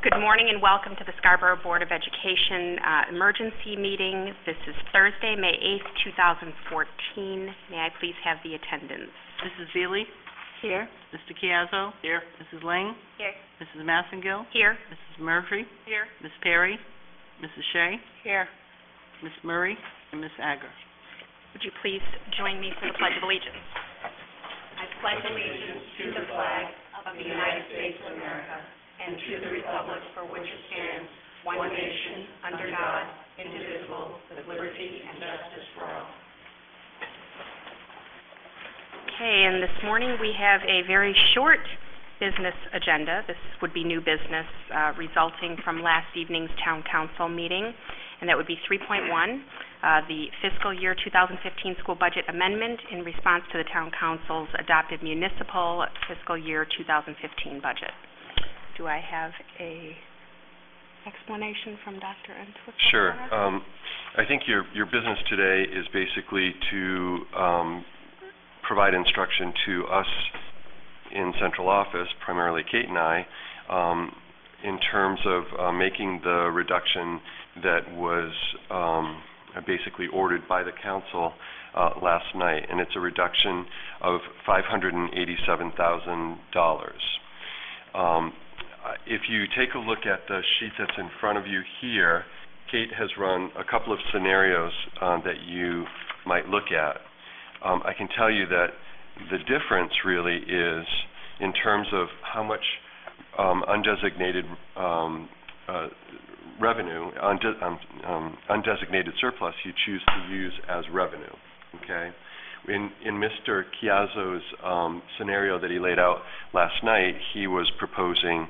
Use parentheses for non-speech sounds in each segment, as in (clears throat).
Good morning and welcome to the Scarborough Board of Education uh, emergency meeting. This is Thursday, May 8th, 2014. May I please have the attendance? Mrs. Zeely? Here. Mr. Caiazzo? Here. Mrs. Lang? Here. Mrs. Massengill? Here. Mrs. Murphy? Here. Ms. Perry? Mrs. Shea? Here. Ms. Murray? And Ms. Agar. Would you please join me for the Pledge of Allegiance? I pledge allegiance to the flag of the United States of America and to the republic for which it stands, one nation, under God, indivisible, with liberty and justice for all. Okay, and this morning we have a very short business agenda. This would be new business uh, resulting from last evening's town council meeting, and that would be 3.1, uh, the fiscal year 2015 school budget amendment in response to the town council's adopted municipal fiscal year 2015 budget. Do I have a explanation from Dr. Entwistle? Sure. Um, I think your, your business today is basically to um, provide instruction to us in central office, primarily Kate and I, um, in terms of uh, making the reduction that was um, basically ordered by the council uh, last night, and it's a reduction of $587,000. Um, if you take a look at the sheet that's in front of you here, Kate has run a couple of scenarios uh, that you might look at. Um, I can tell you that the difference really is in terms of how much um, undesignated um, uh, revenue, unde um, um, undesignated surplus you choose to use as revenue. Okay. In, in Mr. Caiazzo's um, scenario that he laid out last night, he was proposing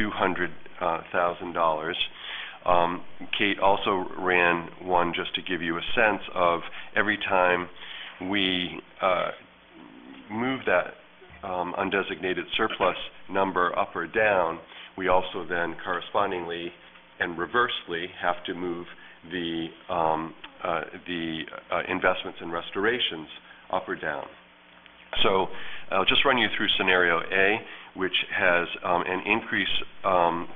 $200,000. Uh, um, Kate also ran one just to give you a sense of every time we uh, move that um, undesignated surplus number up or down, we also then correspondingly and reversely have to move the um, uh, the uh, investments and restorations up or down. So I'll just run you through scenario A, which has um, an increase um,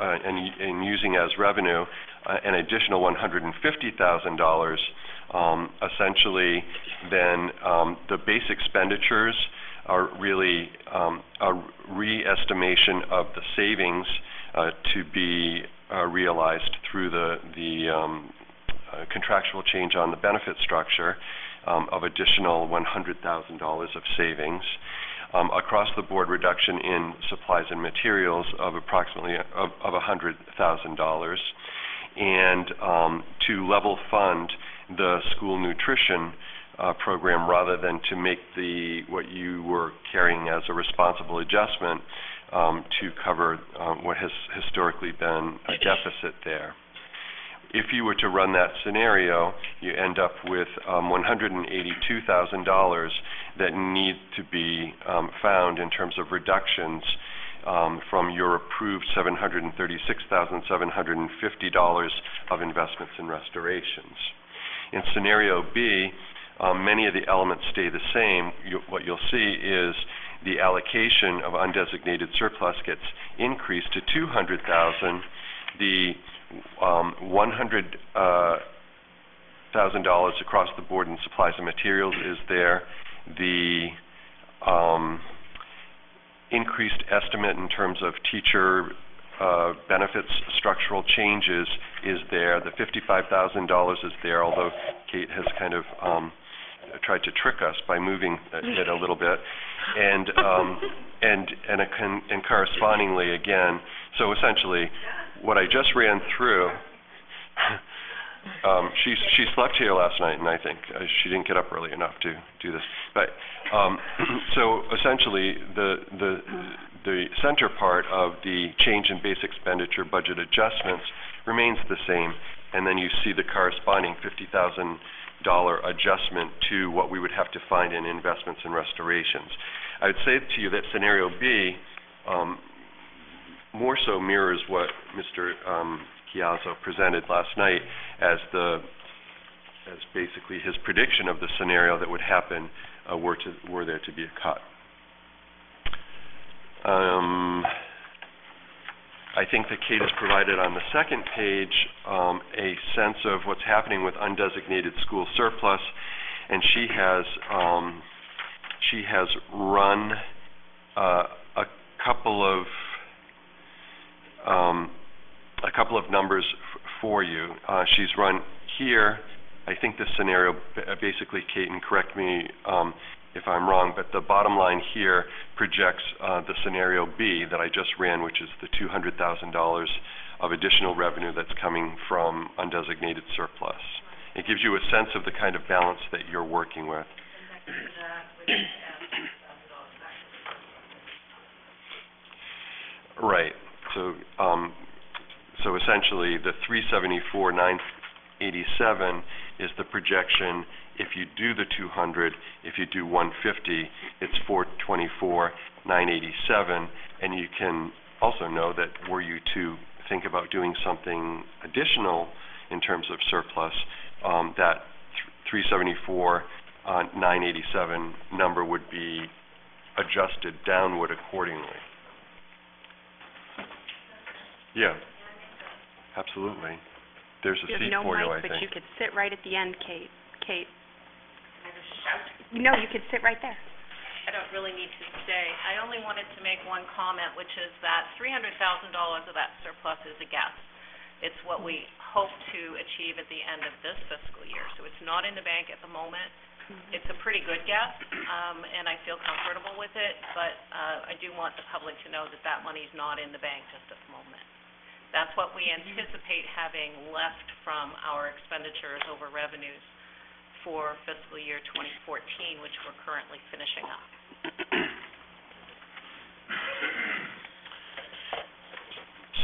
uh, in, in, using as revenue uh, an additional $150,000. Um, essentially, then um, the base expenditures are really um, a re-estimation of the savings uh, to be uh, realized through the, the um, uh, contractual change on the benefit structure of additional $100,000 of savings. Um, across the board reduction in supplies and materials of approximately of, of $100,000 and um, to level fund the school nutrition uh, program rather than to make the what you were carrying as a responsible adjustment um, to cover um, what has historically been a deficit there. If you were to run that scenario, you end up with um, $182,000 that need to be um, found in terms of reductions um, from your approved $736,750 of investments and restorations. In scenario B, um, many of the elements stay the same. You, what you'll see is the allocation of undesignated surplus gets increased to 200,000. The um, $100,000 uh, across the board in supplies and materials is there. The um, increased estimate in terms of teacher uh, benefits structural changes is there. The $55,000 is there, although Kate has kind of um, tried to trick us by moving it a little bit, and um, (laughs) and and, and correspondingly again. So essentially, what I just ran through. Um, she she slept here last night, and I think uh, she didn't get up early enough to do this. But um, (clears throat) so essentially, the the the center part of the change in base expenditure budget adjustments remains the same, and then you see the corresponding fifty thousand dollar adjustment to what we would have to find in investments and restorations. I would say to you that scenario B um, more so mirrors what Mr. Um, Caiazzo presented last night as the as basically his prediction of the scenario that would happen uh, were to were there to be a cut. Um, I think that Kate has provided on the second page um, a sense of what's happening with undesignated school surplus, and she has um, she has run uh, a couple of um, a couple of numbers f- for you. Uh, she's run here. I think this scenario, uh, basically, Kate, and correct me um, if I'm wrong, but the bottom line here projects uh, the scenario B that I just ran, which is the $200,000 of additional revenue that's coming from undesignated surplus. It gives you a sense of the kind of balance that you're working with. Right. So, um, so essentially, the three seventy-four, nine eighty-seven is the projection. If you do the two hundred, if you do one fifty, it's four twenty-four, nine eighty-seven. And you can also know that were you to think about doing something additional in terms of surplus, um, that three seventy-four, uh, nine eighty-seven number would be adjusted downward accordingly. Yeah, absolutely. There's a You seat have no for you, I mic, but you could sit right at the end, Kate. Kate? No, you could sit right there. I don't really need to stay. I only wanted to make one comment, which is that three hundred thousand dollars of that surplus is a guess. It's what we hope to achieve at the end of this fiscal year, so it's not in the bank at the moment. It's a pretty good guess, um, and I feel comfortable with it, but, uh, I do want the public to know that that money's not in the bank just at the moment. That's what we anticipate having left from our expenditures over revenues for fiscal year twenty fourteen, which we're currently finishing up.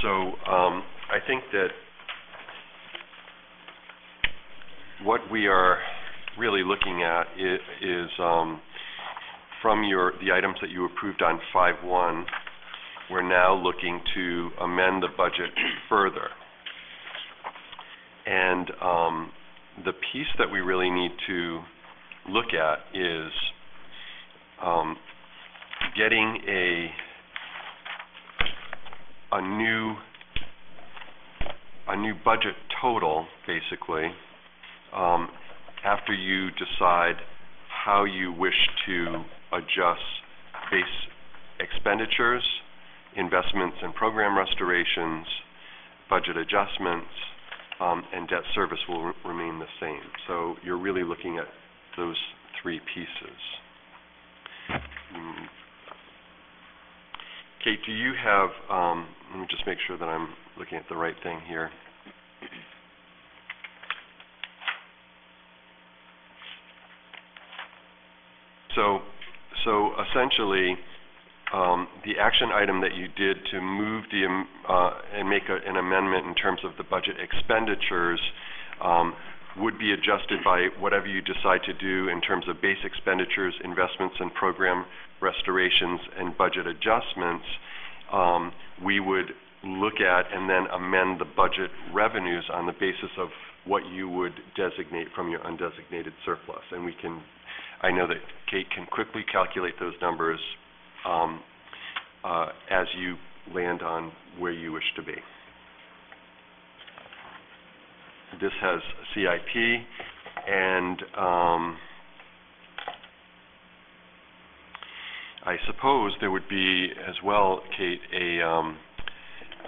So, um, I think that what we are really looking at i- is, um, from your, the items that you approved on five-one, we're now looking to amend the budget further. And, um, the piece that we really need to look at is, um, getting a, a new, a new budget total, basically, um, after you decide how you wish to adjust base expenditures, investments and program restorations, budget adjustments, um, and debt service will re- remain the same. So you're really looking at those three pieces. Mm. Kate, do you have, um, let me just make sure that I'm looking at the right thing here. So, so essentially, um, the action item that you did to move the, um, uh, and make a- an amendment in terms of the budget expenditures, um, would be adjusted by whatever you decide to do in terms of base expenditures, investments and program restorations, and budget adjustments. Um, we would look at and then amend the budget revenues on the basis of what you would designate from your undesignated surplus. And we can, I know that Kate can quickly calculate those numbers um, uh, as you land on where you wish to be. This has CIP, and um, I suppose there would be as well, Kate, a, um,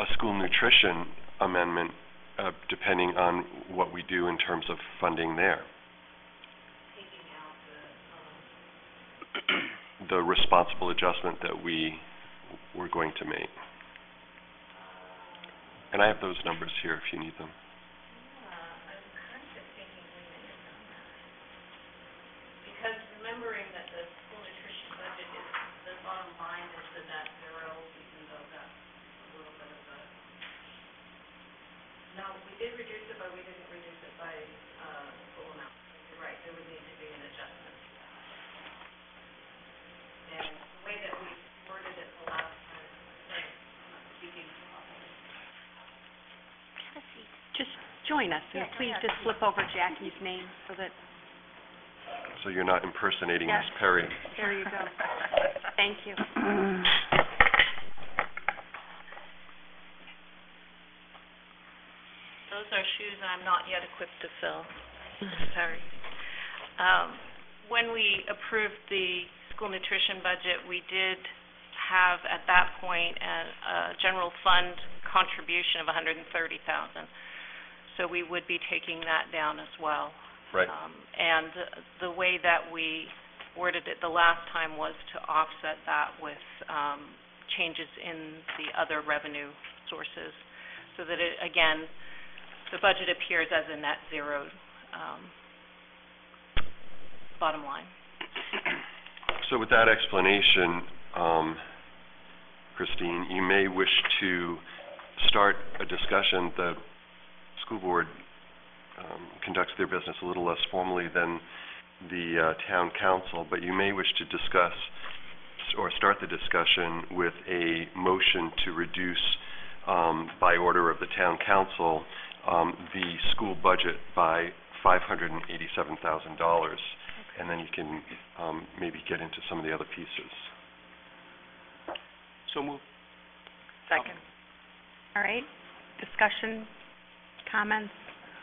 a school nutrition amendment, uh, depending on what we do in terms of funding there. The responsible adjustment that we were going to make. And I have those numbers here if you need them. please just flip over Jackie's name so that, So you're not impersonating Miss Yeah. Perry. there you go. Thank you. Those are shoes I'm not yet equipped to fill, sorry. Um, When we approved the school nutrition budget, we did have, at that point, a a general fund contribution of 130,000. So we would be taking that down as well. Right. Um, and the way that we worded it the last time was to offset that with, um, changes in the other revenue sources, so that it, again, the budget appears as a net zero, um, bottom line. So with that explanation, um, Christine, you may wish to start a discussion. The school board um, conducts their business a little less formally than the uh, town council, but you may wish to discuss or start the discussion with a motion to reduce, um, by order of the town council, um, the school budget by $587,000. And then you can um, maybe get into some of the other pieces. So move. Second. All right, discussion, comments?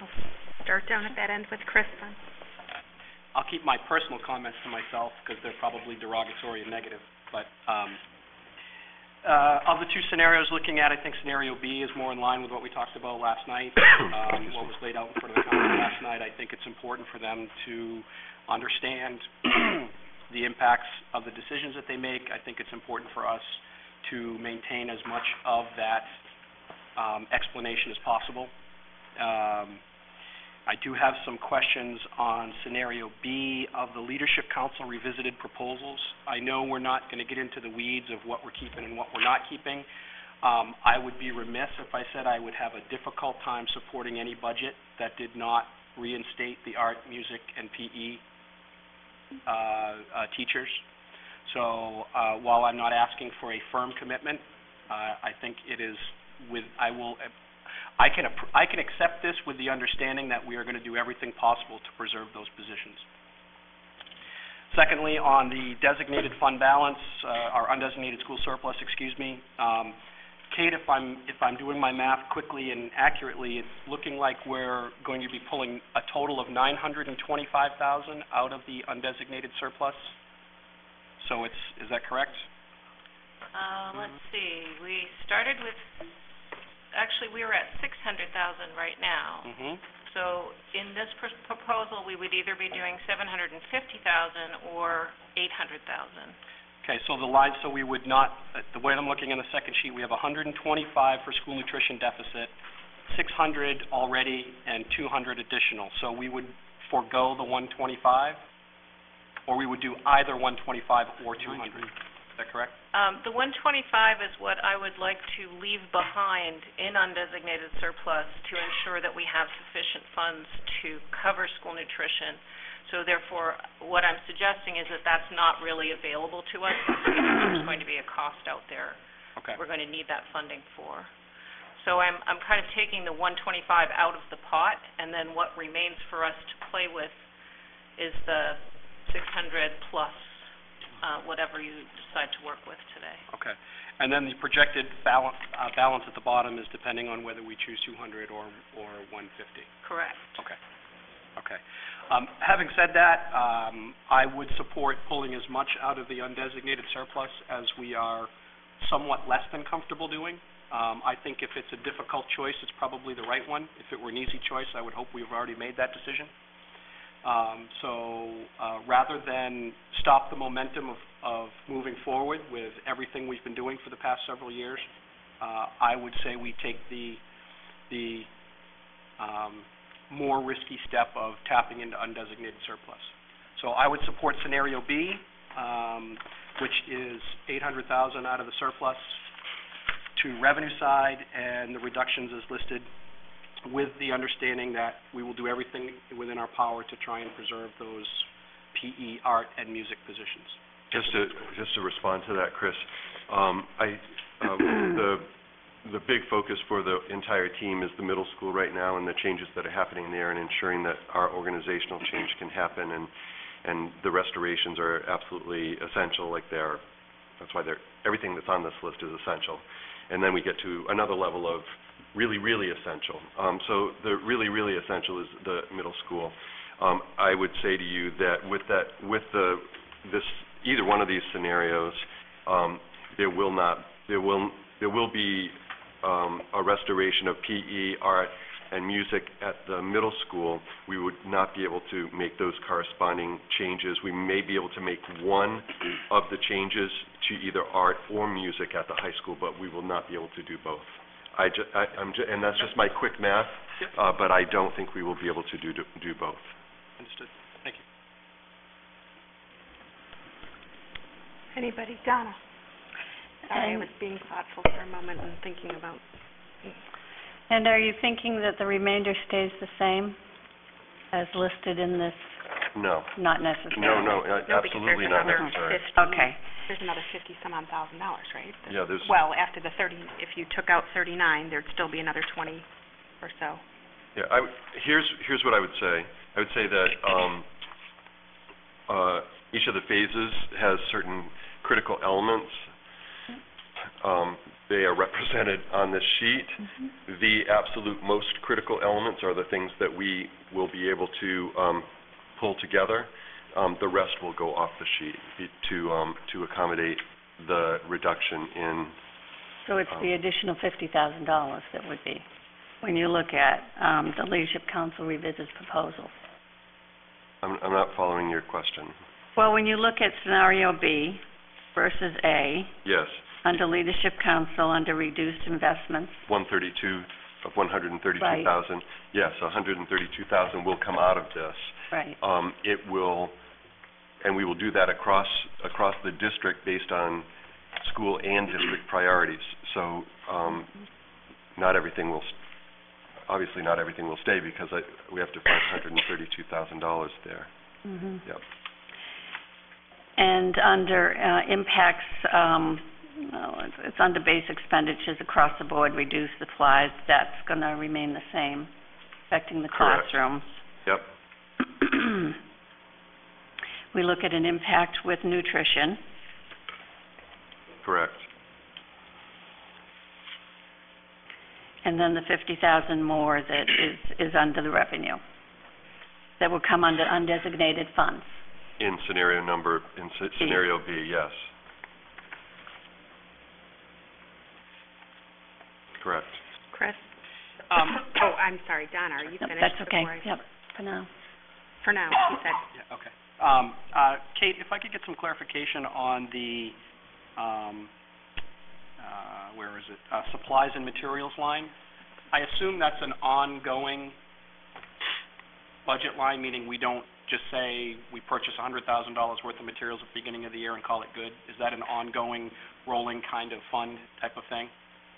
I'll start down at that end with Chris then. I'll keep my personal comments to myself because they're probably derogatory and negative. But um, uh, of the two scenarios looking at, I think scenario B is more in line with what we talked about last night, (coughs) um, what was laid out in front of the council last night. I think it's important for them to understand (clears throat) the impacts of the decisions that they make. I think it's important for us to maintain as much of that um, explanation as possible. Um, I do have some questions on scenario B of the Leadership Council revisited proposals. I know we're not going to get into the weeds of what we're keeping and what we're not keeping. Um, I would be remiss if I said I would have a difficult time supporting any budget that did not reinstate the art, music, and PE uh, uh, teachers. So uh, while I'm not asking for a firm commitment, uh, I think it is with, I will I can, I can accept this with the understanding that we are going to do everything possible to preserve those positions. Secondly, on the designated fund balance, uh, our undesignated school surplus, excuse me, um, Kate, if I'm, if I'm doing my math quickly and accurately, it's looking like we're going to be pulling a total of nine hundred and twenty-five thousand out of the undesignated surplus. So it's, is that correct? Uh, let's see, we started with, actually, we were at six hundred thousand right now. Mm-hmm. So in this pr- proposal, we would either be doing seven hundred and fifty thousand or eight hundred thousand. Okay, so the line, so we would not, uh, the way I'm looking in the second sheet, we have hundred and twenty-five for school nutrition deficit, six hundred already, and two hundred additional. So we would forego the one twenty-five, or we would do either one twenty-five or two hundred. Is that correct? Um, the one twenty-five is what I would like to leave behind in undesignated surplus to ensure that we have sufficient funds to cover school nutrition. So therefore, what I'm suggesting is that that's not really available to us. There's going to be a cost out there Okay. we're going to need that funding for. So I'm, I'm kind of taking the one twenty-five out of the pot, and then what remains for us to play with is the six hundred plus, uh, whatever you decide to work with today. Okay. And then the projected balance, uh, balance at the bottom is depending on whether we choose two hundred or, or one fifty. Correct. Okay, okay. Um, having said that, um, I would support pulling as much out of the undesignated surplus as we are somewhat less than comfortable doing. Um, I think if it's a difficult choice, it's probably the right one. If it were an easy choice, I would hope we've already made that decision. Um, so, uh, rather than stop the momentum of, of moving forward with everything we've been doing for the past several years, uh, I would say we take the, the, um, more risky step of tapping into undesignated surplus. So I would support scenario B, um, which is eight hundred thousand out of the surplus to revenue side, and the reductions is listed with the understanding that we will do everything within our power to try and preserve those PE, art, and music positions. Just to, just to respond to that, Chris, um, I, um, (coughs) the, the big focus for the entire team is the middle school right now and the changes that are happening there and ensuring that our organizational change can happen and, and the restorations are absolutely essential, like they're, that's why they're, everything that's on this list is essential. And then we get to another level of really, really essential. Um, so the really, really essential is the middle school. Um, I would say to you that with that, with the, this, either one of these scenarios, um, there will not, there will, there will be, um, a restoration of PE, art, and music at the middle school. We would not be able to make those corresponding changes. We may be able to make one of the changes to either art or music at the high school, but we will not be able to do both. I ju- I, I'm ju- and that's just my quick math, Yep. uh, but I don't think we will be able to do, do both. Understood. Thank you. Anybody? Donna? Sorry, I And- was being thoughtful for a moment and thinking about, And are you thinking that the remainder stays the same as listed in this? No, Not necessarily? no, no, uh, no, because there's absolutely not another necessary. fifty. Okay. There's another fifty-some-odd thousand dollars, right? Yeah, there's, Well, after the thirty, if you took out thirty-nine, there'd still be another twenty or so. Yeah, I, w- here's, here's what I would say. I would say that, um, uh, each of the phases has certain critical elements. Um, they are represented on this sheet. The absolute most critical elements are the things that we will be able to, um, pull together. Um, the rest will go off the sheet to, um, to accommodate the reduction in, So it's the additional fifty thousand dollars that would be, when you look at, um, the Leadership Council revisits proposal. I'm, I'm not following your question. Well, when you look at scenario B versus A, Yes, under Leadership Council, under reduced investments, one thirty-two, of one hundred and thirty-two thousand. Yes, a hundred and thirty-two thousand will come out of this. right, Um, it will, and we will do that across, across the district based on school and district priorities. So, um, not everything will, s- obviously not everything will stay because I, we have to find hundred and thirty-two thousand dollars there. mhm. Yep. And under, uh, impacts, um, no, it's, it's under base expenditures across the board, reduce supplies, that's gonna remain the same, affecting the Correct. classrooms. Yep, We look at an impact with nutrition, correct. and then the fifty thousand more that is, is under the revenue, that will come under undesignated funds. In scenario number, in sce- scenario B, yes. Correct. Chris? (coughs) Um, Oh, I'm sorry, Donna, are you Yep, finished? That's okay, before I- yep, for now. For now, you said. Yeah, okay. Um, uh, Kate, if I could get some clarification on the, um, uh, where is it, uh, supplies and materials line. I assume that's an ongoing budget line, meaning we don't just say we purchase a hundred thousand dollars worth of materials at the beginning of the year and call it good? Is that an ongoing, rolling kind of fund type of thing?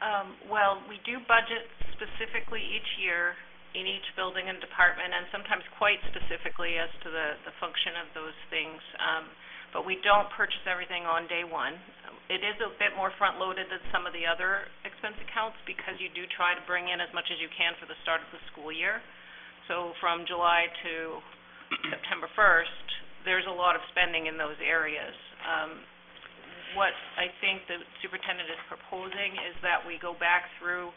Um, well, we do budget specifically each year in each building and department, and sometimes quite specifically as to the, the function of those things. Um, but we don't purchase everything on day one. It is a bit more front-loaded than some of the other expense accounts because you do try to bring in as much as you can for the start of the school year. So from July to September first, there's a lot of spending in those areas. Um, what I think the superintendent is proposing is that we go back through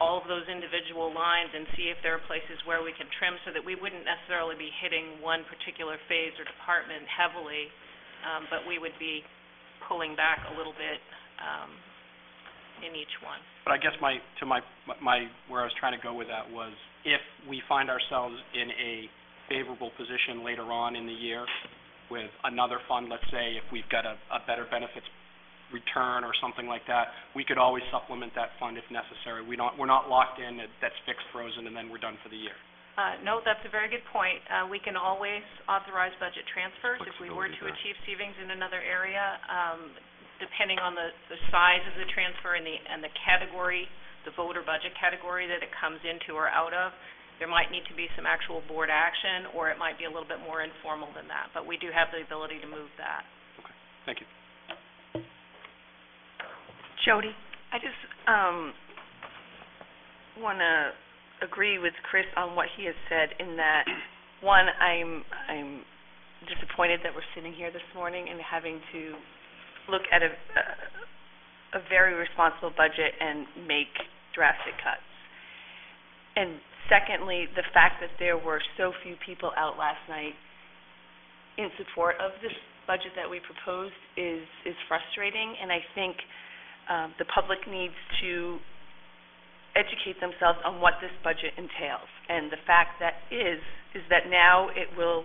all of those individual lines and see if there are places where we can trim so that we wouldn't necessarily be hitting one particular phase or department heavily, um, but we would be pulling back a little bit, um, in each one. But I guess my, to my, my, where I was trying to go with that was, if we find ourselves in a favorable position later on in the year with another fund, let's say, if we've got a, a better benefits return or something like that, we could always supplement that fund if necessary. We don't, we're not locked in, that- that's fixed, frozen, and then we're done for the year. Uh, no, that's a very good point. Uh, we can always authorize budget transfers if we were to Flexibility achieve savings in another area, um, depending on the, the size of the transfer and the, and the category, the voter budget category that it comes into or out of. There might need to be some actual board action, or it might be a little bit more informal than that, but we do have the ability to move that. Okay. Thank you. Jody? I just, um, wanna agree with Chris on what he has said in that, one, I'm, I'm disappointed that we're sitting here this morning and having to look at a, a, a very responsible budget and make drastic cuts. And secondly, the fact that there were so few people out last night in support of this budget that we proposed is, is frustrating, and I think um, the public needs to educate themselves on what this budget entails. And the fact that is, is that now it will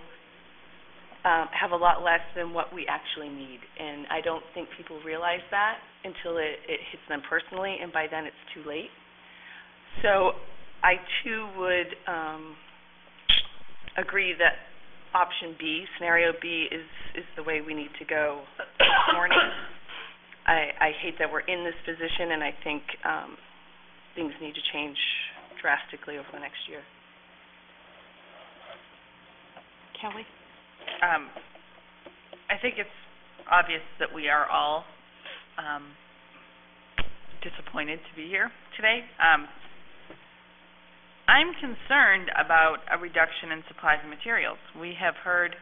um, have a lot less than what we actually need. And I don't think people realize that until it, it hits them personally, and by then it's too late. So I too would um, agree that option B, scenario B, is, is the way we need to go this morning. I, I hate that we're in this position, and I think um, things need to change drastically over the next year. Kelly? Um, I think it's obvious that we are all, um, disappointed to be here today. Um, I'm concerned about a reduction in supplies and materials. We have heard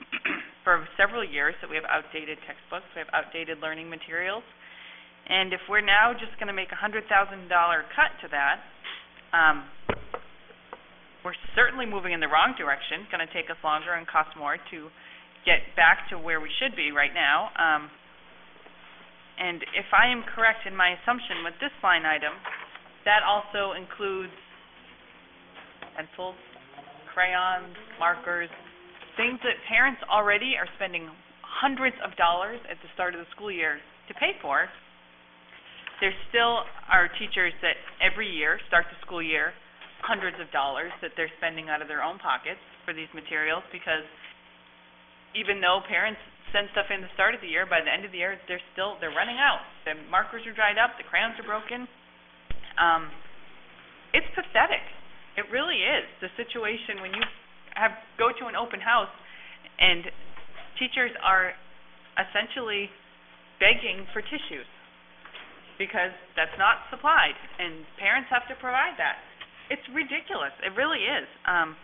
(clears throat) for several years that we have outdated textbooks, we have outdated learning materials. And if we're now just gonna make a hundred thousand dollar cut to that, um, we're certainly moving in the wrong direction, gonna take us longer and cost more to get back to where we should be right now. Um, and if I am correct in my assumption with this line item, that also includes pencils, crayons, markers, things that parents already are spending hundreds of dollars at the start of the school year to pay for. There still are teachers that every year, start the school year, hundreds of dollars that they're spending out of their own pockets for these materials because even though parents send stuff in the start of the year, by the end of the year, they're still, they're running out. The markers are dried up, the crayons are broken. Um, it's pathetic. It really is. The situation when you have, go to an open house and teachers are essentially begging for tissues because that's not supplied and parents have to provide that. It's ridiculous. It really is. Um,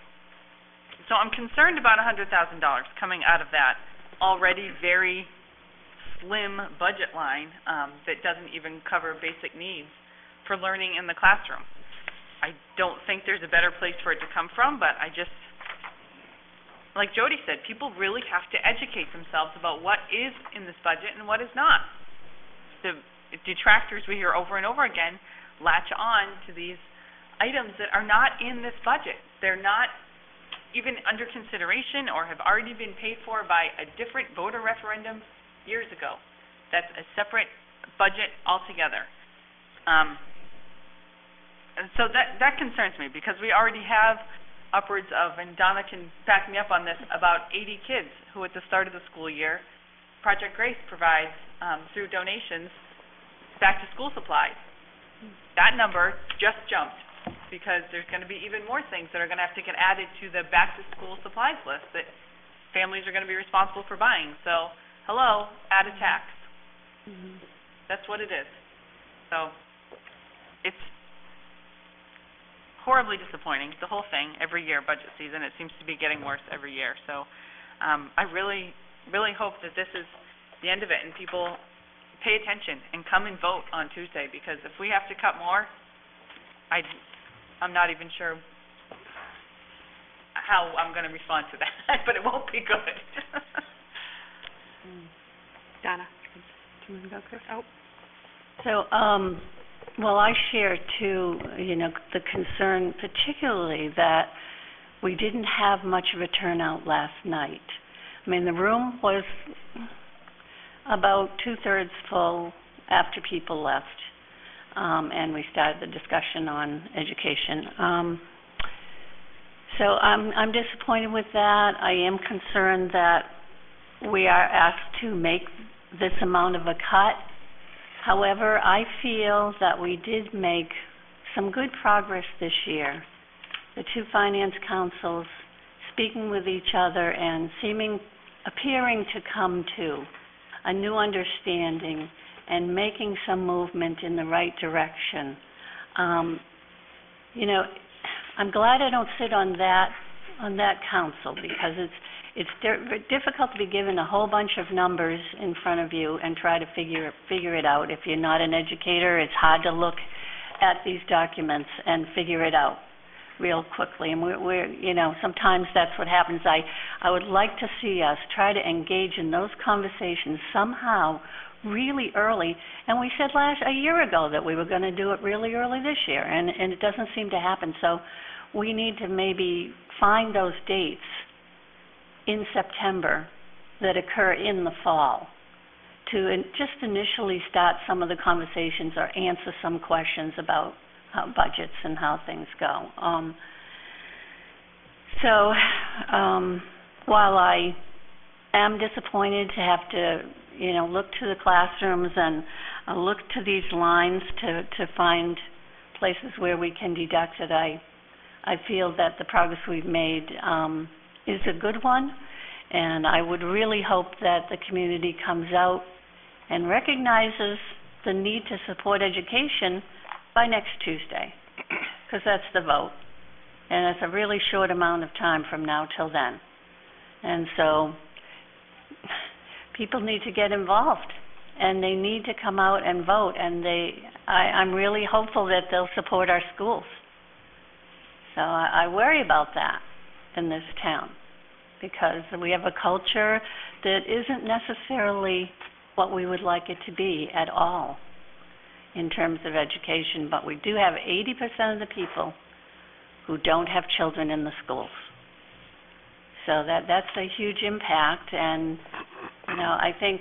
so I'm concerned about hundred thousand dollars coming out of that already very slim budget line um, that doesn't even cover basic needs for learning in the classroom. I don't think there's a better place for it to come from, but I just, like Jody said, people really have to educate themselves about what is in this budget and what is not. The detractors we hear over and over again latch on to these items that are not in this budget. They're not even under consideration or have already been paid for by a different voter referendum years ago. That's a separate budget altogether. Um, so that that concerns me because we already have upwards of, and Donna can back me up on this, about 80 kids who at the start of the school year, Project Grace provides um, through donations back to school supplies. That number just jumped because there's going to be even more things that are going to have to get added to the back to school supplies list that families are going to be responsible for buying. So, hello, add a tax. That's what it is. So, it's horribly disappointing, the whole thing, every year, budget season. It seems to be getting worse every year. So, um, I really, really hope that this is the end of it and people pay attention and come and vote on Tuesday because if we have to cut more, I, I'm not even sure how I'm going to respond to (laughs) that, but it won't be good. (laughs) Donna, do you want to go, Chris? Oh. So, um, well, I share too, you know, the concern particularly that we didn't have much of a turnout last night. I mean, the room was about two-thirds full after people left, um, and we started the discussion on education. Um, so I'm, I'm disappointed with that. I am concerned that we are asked to make this amount of a cut. However, I feel that we did make some good progress this year. The two finance councils speaking with each other and seeming, appearing to come to a new understanding and making some movement in the right direction. Um, you know, I'm glad I don't sit on that, on that council because it's, it's di- difficult to be given a whole bunch of numbers in front of you and try to figure, figure it out. If you're not an educator, it's hard to look at these documents and figure it out real quickly. And we're, we're, you know, sometimes that's what happens. I, I would like to see us try to engage in those conversations somehow really early. And we said last, a year ago that we were going to do it really early this year, and, and it doesn't seem to happen. So we need to maybe find those dates in September that occur in the fall to in- just initially start some of the conversations or answer some questions about budgets and how things go. Um, so, um, while I am disappointed to have to, you know, look to the classrooms and uh, look to these lines to, to find places where we can deduct it, I, I feel that the progress we've made, um, is a good one. And I would really hope that the community comes out and recognizes the need to support education by next Tuesday, because that's the vote. And it's a really short amount of time from now till then. And so, people need to get involved, and they need to come out and vote, and they, I, I'm really hopeful that they'll support our schools. So I, I worry about that in this town, because we have a culture that isn't necessarily what we would like it to be at all in terms of education, but we do have eighty percent of the people who don't have children in the schools. So that, that's a huge impact, and, you know, I think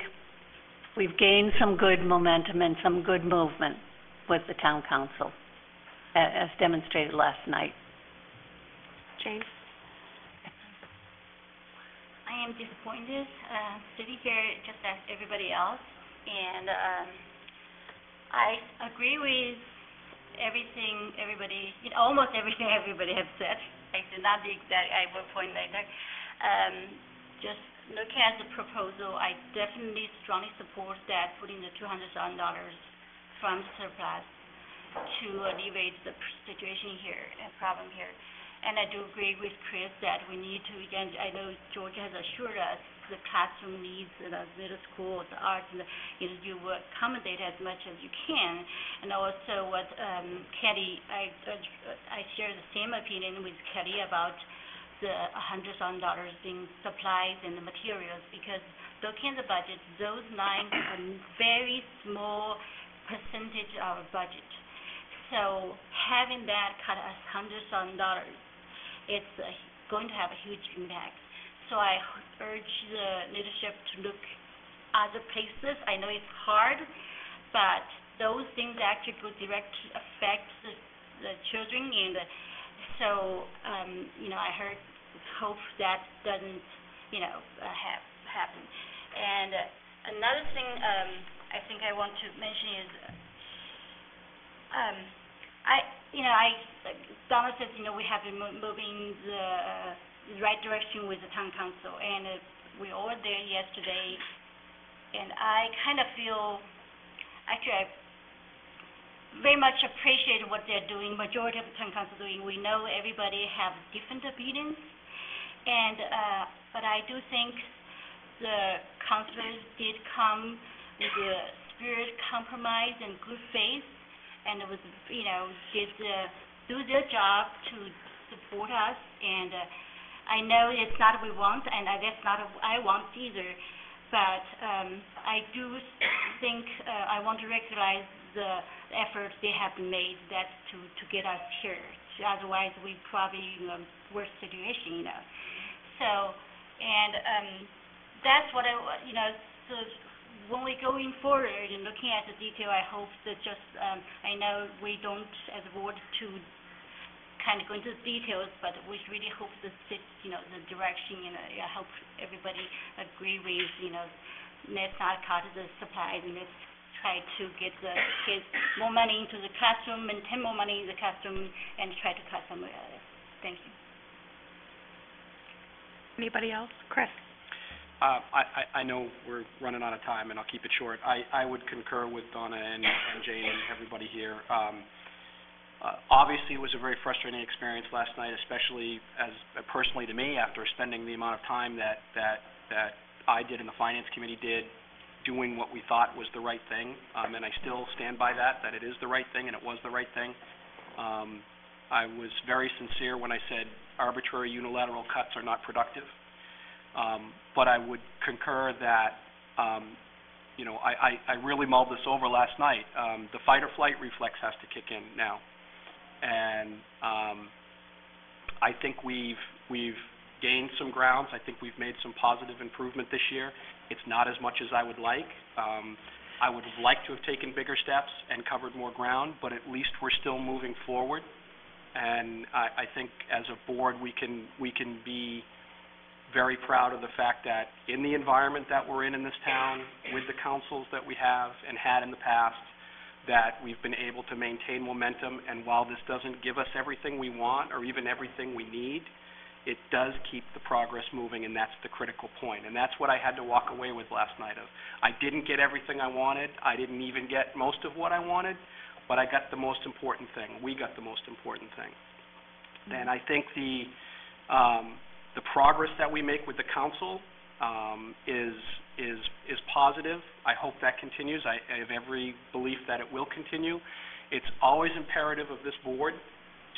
we've gained some good momentum and some good movement with the town council, as demonstrated last night. Jane? I am disappointed, uh, sitting here just as everybody else, and, um, I agree with everything everybody, you know, almost (laughs) everything everybody has said. I did not the exact, I will point later. Um, just looking at the proposal, I definitely strongly support that putting the two hundred thousand dollars from surplus to alleviate the situation here, and problem here. And I do agree with Chris that we need to, again, I know Georgia has assured us the classroom needs, in the middle school, the arts, and the, you know, you will accommodate as much as you can. And also what, um, Kelly, I, I share the same opinion with Kelly about the a hundred thousand dollars in supplies and the materials, because looking at the budget, those lines are very small percentage of our budget. So having that cut thousand dollars, it's uh, going to have a huge impact. So I urge the leadership to look other places. I know it's hard, but those things actually go direct affect the, the children and uh, so, um, you know, I heard, hope that doesn't, you know, uh, have, happen. And uh, another thing, um, I think I want to mention is, um, I, you know, I, Donna says, you know, we have been mo- moving the right direction with the town council, and uh, we were there yesterday, and I kind of feel, actually, I very much appreciate what they're doing, majority of the town council doing. We know everybody have different opinions, and, uh, but I do think the councilors did come with a spirit compromise and good faith, and it was, you know, did uh, do their job to support us. And uh, I know it's not what we want, and uh, that's not what I want either. But um, I do think uh, I want to recognize the efforts they have made that to to get us here. Otherwise, we probably in a worse situation, you know. So, and um, that's what I, you know, so when we going forward and looking at the detail, I hope that just, um, I know we don't, as a board, to kind of go into the details, but we really hope the, sit- you know, the direction, I hope everybody agree with, you know, let's not cut the supplies, and let's try to get the kids more money into the classroom, maintain more money in the classroom, and try to cut somewhere else. Thank you. Anybody else? Chris? Uh, I, I, know we're running out of time, and I'll keep it short. I, I would concur with Donna and, and Jane and everybody here. Um, uh, obviously, it was a very frustrating experience last night, especially as, uh, personally to me, after spending the amount of time that, that, that I did and the Finance Committee did doing what we thought was the right thing, um, and I still stand by that, that it is the right thing and it was the right thing. Um, I was very sincere when I said arbitrary unilateral cuts are not productive. Um, but I would concur that, um, you know, I, I, I really mulled this over last night. Um, the fight or flight reflex has to kick in now. And, um, I think we've, we've gained some grounds. I think we've made some positive improvement this year. It's not as much as I would like. Um, I would have liked to have taken bigger steps and covered more ground, but at least we're still moving forward. And I, I think as a board, we can, we can be very proud of the fact that in the environment that we're in in this town, with the councils that we have and had in the past, that we've been able to maintain momentum, and while this doesn't give us everything we want or even everything we need, it does keep the progress moving, and that's the critical point. And that's what I had to walk away with last night of, I didn't get everything I wanted, I didn't even get most of what I wanted, but I got the most important thing. We got the most important thing. And I think the, um, the progress that we make with the council, um, is, is, is positive. I hope that continues. I, I have every belief that it will continue. It's always imperative of this board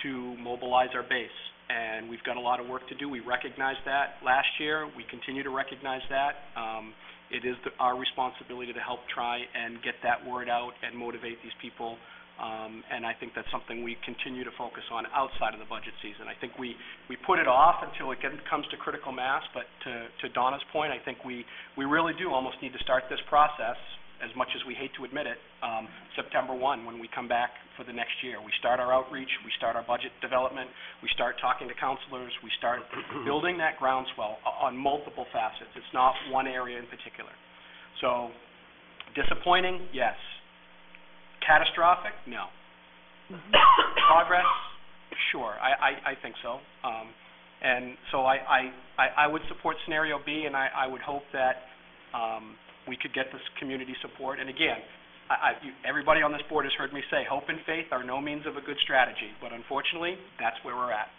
to mobilize our base, and we've got a lot of work to do. We recognized that last year. We continue to recognize that. Um, it is the, our responsibility to help try and get that word out and motivate these people. Um, and I think that's something we continue to focus on outside of the budget season. I think we, we put it off until it get, comes to critical mass, but to, to Donna's point, I think we, we really do almost need to start this process, as much as we hate to admit it, um, September 1, when we come back for the next year. We start our outreach, we start our budget development, we start talking to councilors, we start (clears throat) building that groundswell on multiple facets. It's not one area in particular. So, disappointing, yes. Catastrophic? No. Progress? Sure, I, I, I think so. Um, and so I, I, I I would support scenario B, and I, I would hope that, um, we could get this community support. And again, I, I, you, everybody on this board has heard me say, hope and faith are no means of a good strategy, but unfortunately, that's where we're at.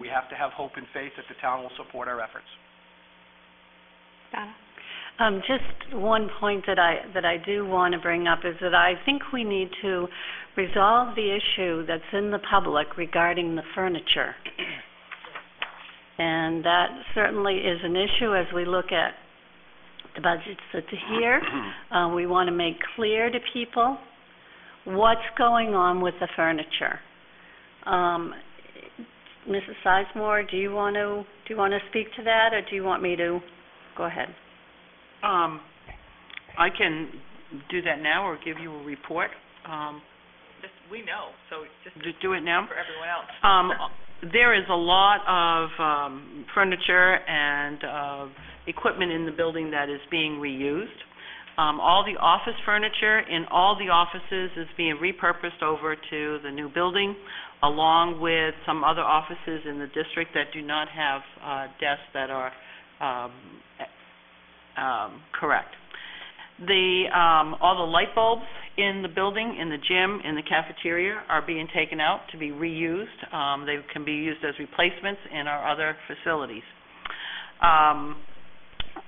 We have to have hope and faith that the town will support our efforts. Donna? Um, just one point that I, that I do want to bring up is that I think we need to resolve the issue that's in the public regarding the furniture. And that certainly is an issue as we look at the budgets that's here. (clears throat) Uh, we want to make clear to people what's going on with the furniture. Um, Mrs. Sizemore, do you want to, do you want to speak to that, or do you want me to go ahead? Um, I can do that now or give you a report. Um, Just, we know, so just just do it now. for everyone else. Um, there is a lot of, um, furniture and, uh, equipment in the building that is being reused. Um, all the office furniture in all the offices is being repurposed over to the new building, along with some other offices in the district that do not have, uh, desks that are, um, um, correct. The, um, all the light bulbs in the building, in the gym, in the cafeteria are being taken out to be reused. Um, they can be used as replacements in our other facilities. Um,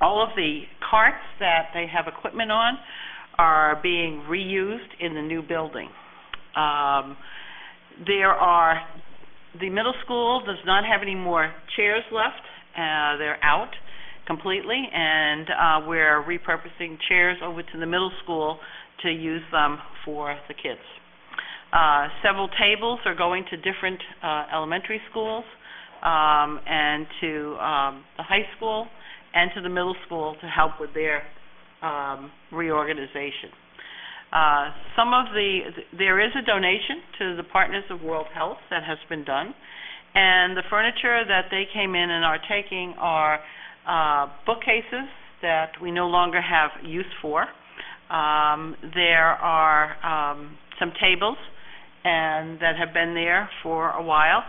all of the carts that they have equipment on are being reused in the new building. Um, there are, the middle school does not have any more chairs left. Uh, they're out completely, and uh, we're repurposing chairs over to the middle school to use them for the kids. Uh, several tables are going to different uh, elementary schools um, and to um, the high school and to the middle school to help with their um, reorganization. Uh, some of the, there is a donation to the Partners of World Health that has been done, and the furniture that they came in and are taking are uh, bookcases that we no longer have use for. Um, there are um, some tables and that have been there for a while,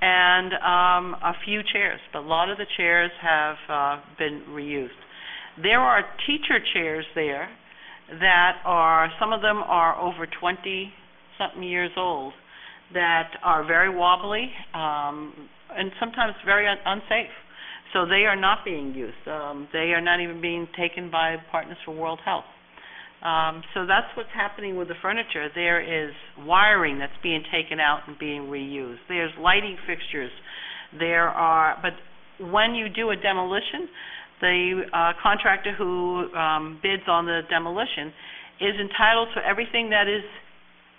and um, a few chairs, but a lot of the chairs have uh, been reused. There are teacher chairs there that are, some of them are over 20-something years old, that are very wobbly um, and sometimes very un- unsafe. So they are not being used. Um, they are not even being taken by Partners for World Health. Um, so that's what's happening with the furniture. There is wiring that's being taken out and being reused. There's lighting fixtures. There are, but when you do a demolition, the uh, contractor who um, bids on the demolition is entitled to everything that is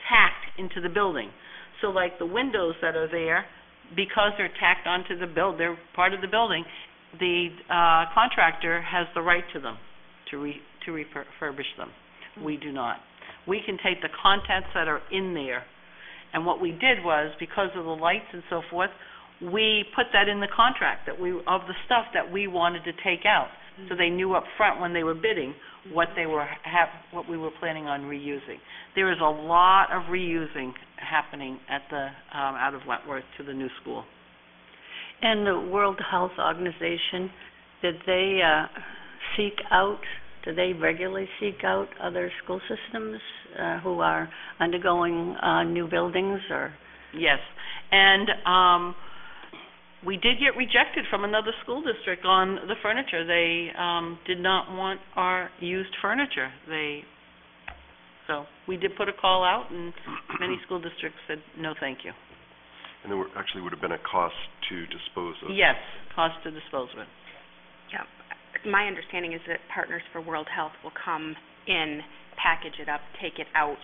tacked into the building. So like the windows that are there, because they're tacked onto the build, they're part of the building, the uh, contractor has the right to them, to re, to refurbish them. We do not. We can take the contents that are in there, and what we did was, because of the lights and so forth, we put that in the contract, that we, of the stuff that we wanted to take out, so they knew up front when they were bidding what they were, have, what we were planning on reusing. There is a lot of reusing happening at the, um, out of Wentworth to the new school. And the World Health Organization, did they uh, seek out, do they regularly seek out other school systems uh, who are undergoing uh, new buildings or? Yes, and um, we did get rejected from another school district on the furniture. They um, did not want our used furniture. They, so we did put a call out, and many school districts said, no, thank you. And there were, actually would have been a cost to dispose of. Yes, cost to dispose of it. Yeah. My understanding is that Partners for World Health will come in, package it up, take it out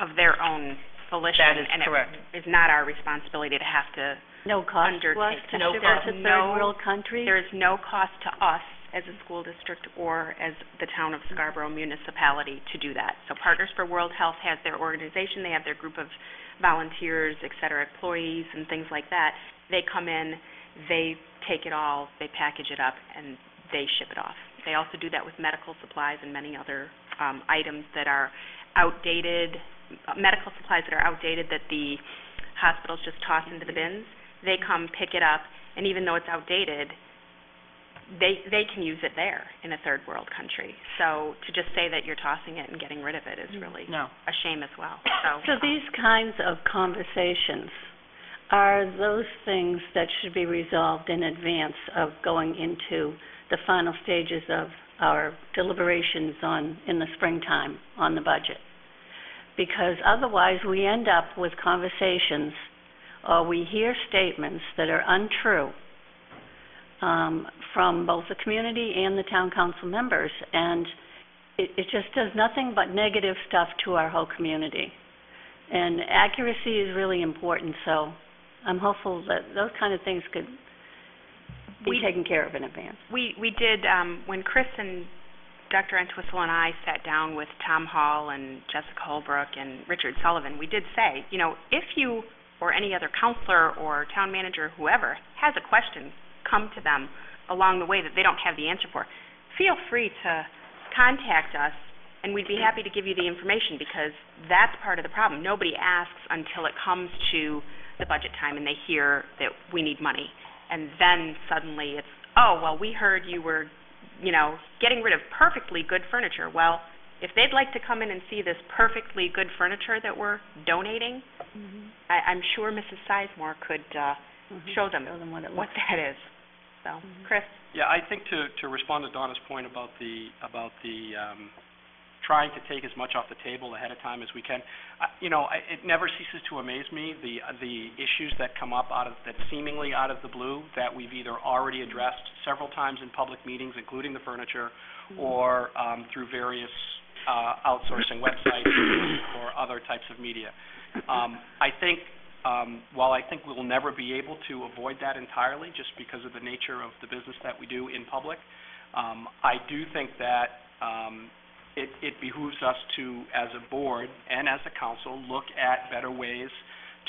of their own volition. That is and correct. it is not our responsibility to have to, No cost to us Undertake to no ship it cost. to No. third world countries? there is no cost to us as a school district or as the town of Scarborough municipality to do that. So Partners for World Health has their organization, they have their group of volunteers, et cetera, employees and things like that. They come in, they take it all, they package it up, and they ship it off. They also do that with medical supplies and many other um, items that are outdated, uh, medical supplies that are outdated that the hospitals just toss into the bins. They come pick it up, and even though it's outdated, they they can use it there in a third world country. So to just say that you're tossing it and getting rid of it is mm, really No. a shame as well. So, (coughs) So these kinds of conversations, are those things that should be resolved in advance of going into the final stages of our deliberations on, in the springtime, on the budget? Because otherwise, we end up with conversations, or we hear statements that are untrue um, from both the community and the town council members, and it, it just does nothing but negative stuff to our whole community. And accuracy is really important, so I'm hopeful that those kind of things could be We- taken care of in advance. we we did um, when Chris and Dr. Entwistle and I sat down with Tom Hall and Jessica Holbrook and Richard Sullivan. We did say, you know, if you or any other councilor or town manager, whoever, has a question, come to them along the way that they don't have the answer for. Feel free to contact us, and we'd be happy to give you the information because that's part of the problem. Nobody asks until it comes to the budget time and they hear that we need money. And then suddenly it's, oh, well, we heard you were, you know, getting rid of perfectly good furniture. Well, if they'd like to come in and see this perfectly good furniture that we're donating, I, I'm sure Mrs. Sizemore could uh, Mhm. show them Show them what it what looks that is. So, Mhm. Chris? Yeah, I think to, to respond to Donna's point about the, about the, um, trying to take as much off the table ahead of time as we can, I- you know, I- it never ceases to amaze me, the, the issues that come up out of, that seemingly out of the blue, that we've either already addressed several times in public meetings, including the furniture, or, um, through various, uh, outsourcing websites or other types of media. Um, I think, um, while I think we'll never be able to avoid that entirely, just because of the nature of the business that we do in public, um, I do think that, um, it, it behooves us to, as a board and as a council, look at better ways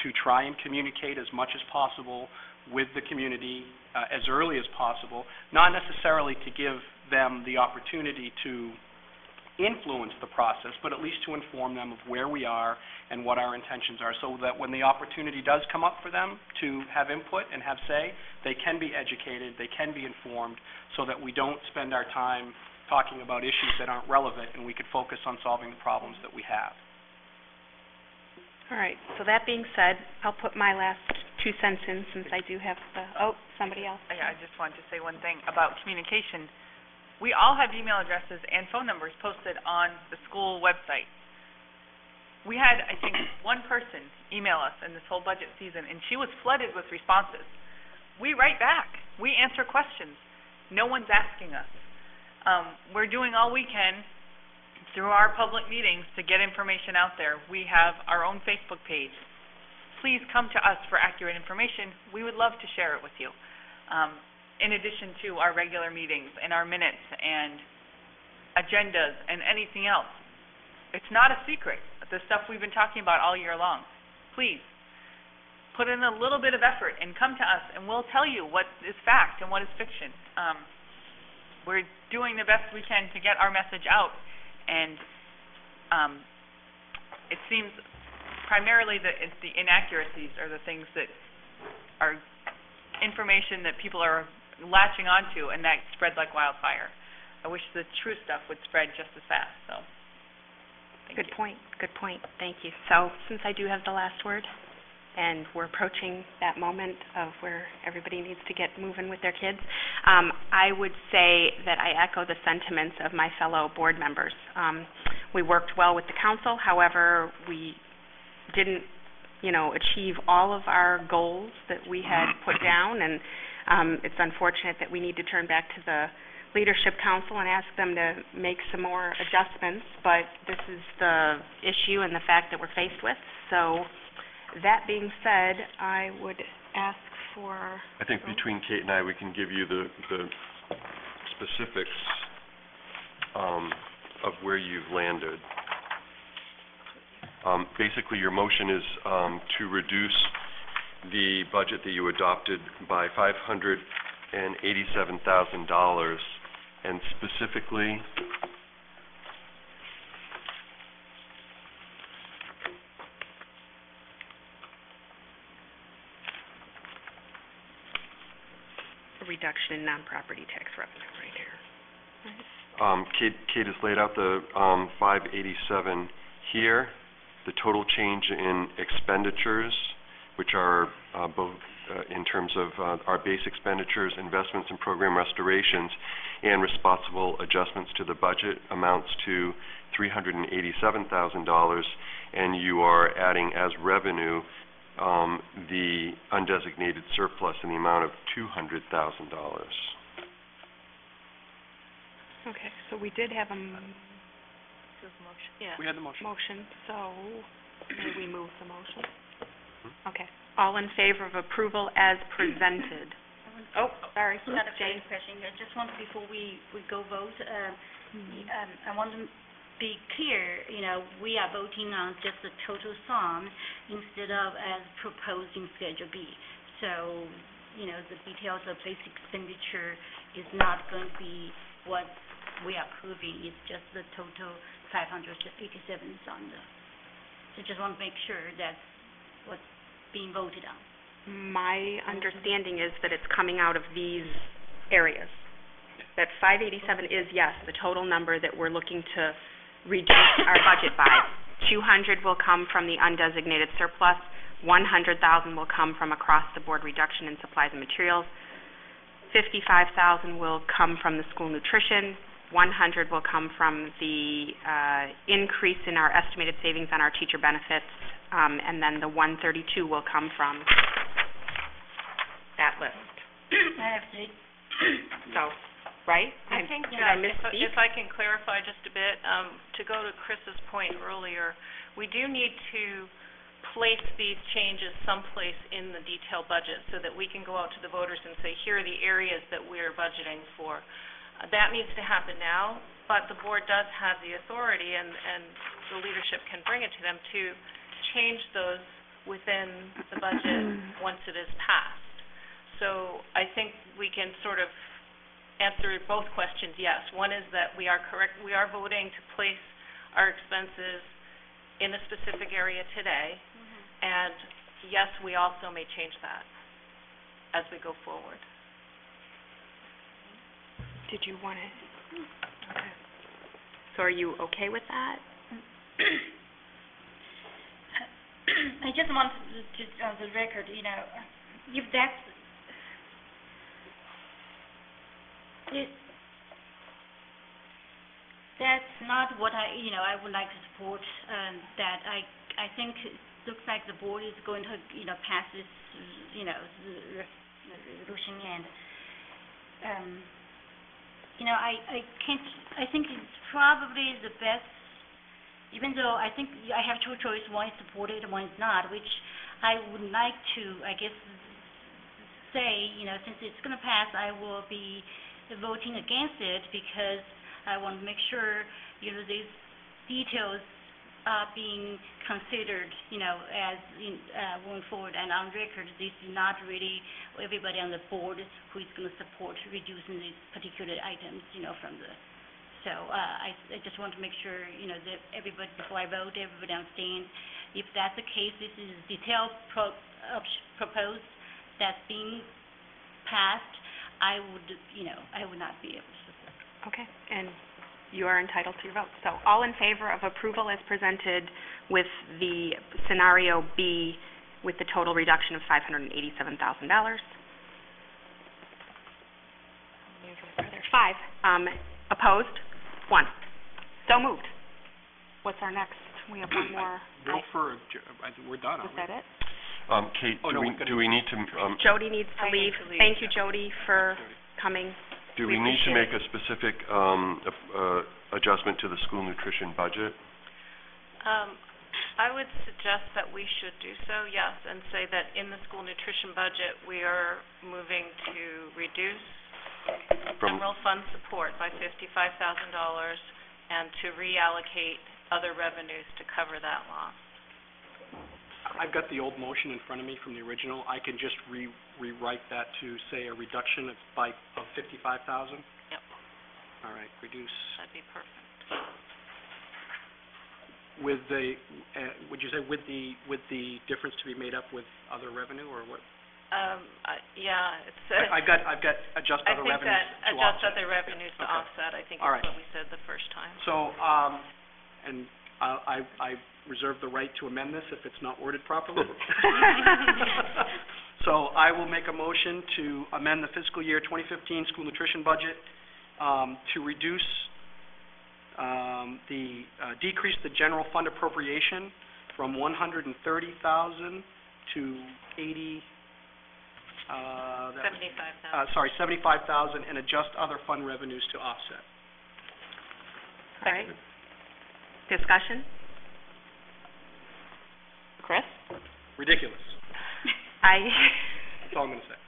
to try and communicate as much as possible with the community uh, as early as possible, not necessarily to give them the opportunity to influence the process, but at least to inform them of where we are and what our intentions are, so that when the opportunity does come up for them to have input and have say, they can be educated, they can be informed, so that we don't spend our time talking about issues that aren't relevant, and we could focus on solving the problems that we have. All right, so that being said, I'll put my last two cents in since I do have the, oh, somebody else. I, I just wanted to say one thing about communication. We all have email addresses and phone numbers posted on the school website. We had, I think, one person email us in this whole budget season, and she was flooded with responses. We write back. We answer questions. No one's asking us. Um, we're doing all we can through our public meetings to get information out there. We have our own Facebook page. Please come to us for accurate information. We would love to share it with you. Um, in addition to our regular meetings and our minutes and agendas and anything else. It's not a secret, the stuff we've been talking about all year long. Please, put in a little bit of effort and come to us, and we'll tell you what is fact and what is fiction. Um, we're doing the best we can to get our message out, and um, it seems primarily that it's the inaccuracies are the things that are information that people are latching onto, and that spread like wildfire. I wish the true stuff would spread just as fast, so, thank Good you. point, good point, thank you. So, since I do have the last word, and we're approaching that moment of where everybody needs to get moving with their kids, um, I would say that I echo the sentiments of my fellow board members. Um, we worked well with the council, however, we didn't, you know, achieve all of our goals that we had put down, and um, it's unfortunate that we need to turn back to the leadership council and ask them to make some more adjustments, but this is the issue and the fact that we're faced with. So, that being said, I would ask for, I think between Kate and I, we can give you the, the specifics, um, of where you've landed. Um, basically, your motion is, um, to reduce the budget that you adopted by five hundred and eighty-seven thousand dollars, and specifically, a reduction in non-property tax revenue right here. um, Kate, Kate has laid out the, um, five eighty-seven here. The total change in expenditures, which are, uh, both, uh, in terms of, uh, our base expenditures, investments and program restorations, and responsible adjustments to the budget amounts to three hundred and eighty-seven thousand dollars, and you are adding as revenue, um, the undesignated surplus in the amount of two hundred thousand dollars. Okay, so we did have a m- Yeah. We had the motion. motion, so may we move the motion? Okay, all in favor of approval as presented? Oh, sorry, Not a Jane. question, I just want, before we, we go vote, um, um, I want to be clear, you know, we are voting on just the total sum instead of as proposed in Schedule B. So, you know, the details of basic expenditure is not going to be what we are approving, it's just the total five hundred eighty-seven is on the, so just want to make sure that's what's being voted on. My understanding is that it's coming out of these areas. That five eighty-seven is, yes, the total number that we're looking to reduce our budget by. Two hundred will come from the undesignated surplus, one hundred thousand will come from across-the-board reduction in supplies and materials, fifty-five thousand will come from the school nutrition, one hundred will come from the, uh, increase in our estimated savings on our teacher benefits, um, and then the one thirty-two will come from that list. I have to, (coughs) So, right? I think, Did I if I- misspeak? if I can clarify just a bit, um, to go to Chris's point earlier, we do need to place these changes someplace in the detailed budget so that we can go out to the voters and say, here are the areas that we're budgeting for. Uh, That needs to happen now, but the board does have the authority and, and the leadership can bring it to them to change those within the budget (clears throat) once it is passed. So I think we can sort of answer both questions, yes. One is that we are correct, we are voting to place our expenses in a specific area today, mm-hmm. and yes, we also may change that as we go forward. Did you want to? Hmm. Okay. So are you okay with that? (clears throat) (clears throat) I just want to, to- on the record, you know, if that's, if, that's not what I, you know, I would like to support, um, that I, I think it looks like the board is going to, you know, pass this, you know, resolution and, um, you know, I, I can't, I think it's probably the best, even though I think I have two choices, one is supported, one is not, which I would like to, I guess, say, you know, since it's gonna pass, I will be voting against it because I want to make sure, you know, these details are being considered, you know, as in, uh, going forward and on record, this is not really everybody on the board who is gonna support reducing these particular items, you know, from the, so, uh, I, I just want to make sure, you know, that everybody, before I vote, everybody understands. If that's the case, this is a detailed pro, op- proposed that's being passed, I would, you know, I would not be able to support. Okay, and you are entitled to your vote. So all in favor of approval as presented with the scenario B with the total reduction of $587,000? Five. Um, opposed? One. So moved. What's our next? We have one more. Vote for, adj- I think we're done, Was aren't we? that it? Um, Kate, Oh, do no, we, we're gonna- do we need to, um, Jody needs to I need leave. to leave, Thank you, Jody, for coming. do we we need to make appreciate a specific, um, uh, adjustment to the school nutrition budget? Um, I would suggest that we should do so, yes, and say that in the school nutrition budget, we are moving to reduce From, general fund support by fifty-five thousand dollars and to reallocate other revenues to cover that loss. I've got the old motion in front of me from the original. I can just re- rewrite that to say a reduction of by, of fifty-five thousand? Yep. All right, reduce That'd be perfect. with the, uh, would you say with the, with the difference to be made up with other revenue, or what? Um, I- yeah, it's, uh, I- I've got, I've got adjust I other think revenues that to adjust offset. other revenues to Okay. offset, I think All is right. what we said the first time. So, um, and I, I, I reserve the right to amend this if it's not worded properly. (laughs) So I will make a motion to amend the fiscal year 2015 school nutrition budget um, to reduce um, the, uh, decrease the general fund appropriation from 130,000 to 80, uh, that was- Seventy-five uh, sorry, 75,000, and adjust other fund revenues to offset. All right. Discussion? Chris? Ridiculous. I, (laughs) That's all I'm going to say.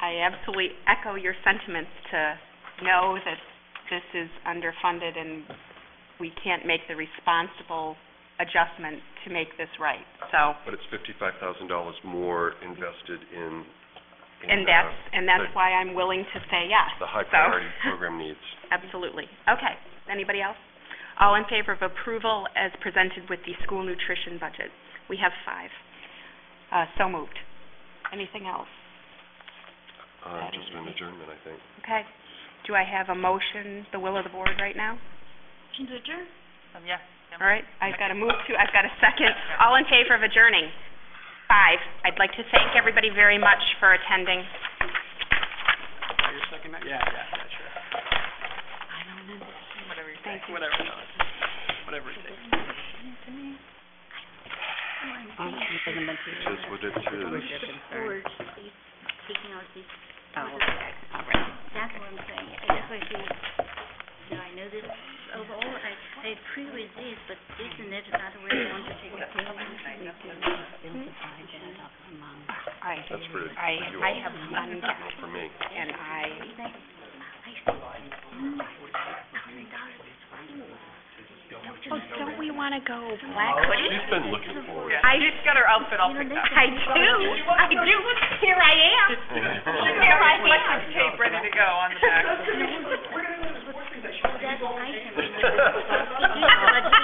I absolutely echo your sentiments to know that this is underfunded and we can't make the responsible adjustment to make this right. So, but it's fifty-five thousand dollars more invested in, in, and uh, that's, and that's why I'm willing to say yes. the high So- priority program needs. (laughs) Absolutely. Okay. Anybody else? All in favor of approval as presented with the school nutrition budget? We have five. Uh, so moved. Anything else? Uh, That just is an it. adjournment, I think. Okay. Do I have a motion, the will of the board right now? Motion to adjourn? Um, yeah. All right, I've got a move to, I've got a second. All in favor of adjourning? Five. I'd like to thank everybody very much for attending. Are you second that? Yeah, yeah, yeah, sure. I don't know. Whatever you say. Thank you. Whatever, no, whatever it takes. It is what it is. Support these, taking out these, Oh, okay, all right. that's what I'm saying. I guess I feel, you know, I know this overall, I, they pre-resist, but isn't it that we want to take a hmm? I, That's for you I, I all. have one cat, for me. and I, hmm? oh, don't we wanna go black hoodie? She's been looking for it. I, She's got her outfit all picked out. I do, I do, here I am. (laughs) Here I am. Electric tape ready to go on the back. (laughs) item. (laughs)